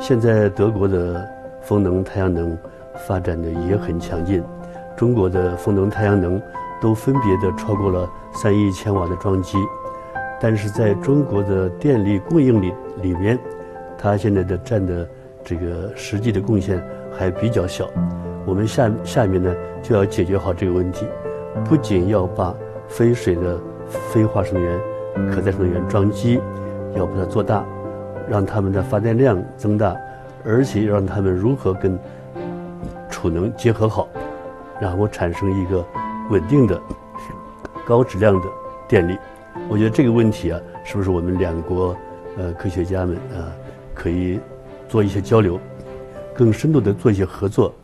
现在德国的风能、太阳能发展的也很强劲，中国的风能、太阳能都分别的超过了三亿千瓦的装机，但是在中国的电力供应里里面，它现在的占的这个实际的贡献还比较小。我们下下面呢就要解决好这个问题，不仅要把非水的非化石能源、可再生能源装机要把它做大。让他们的发电量增大，而且让他们如何跟储能结合好，然后产生一个稳定的、高质量的电力。我觉得这个问题啊，是不是我们两国呃科学家们啊可以做一些交流，更深度的做一些合作？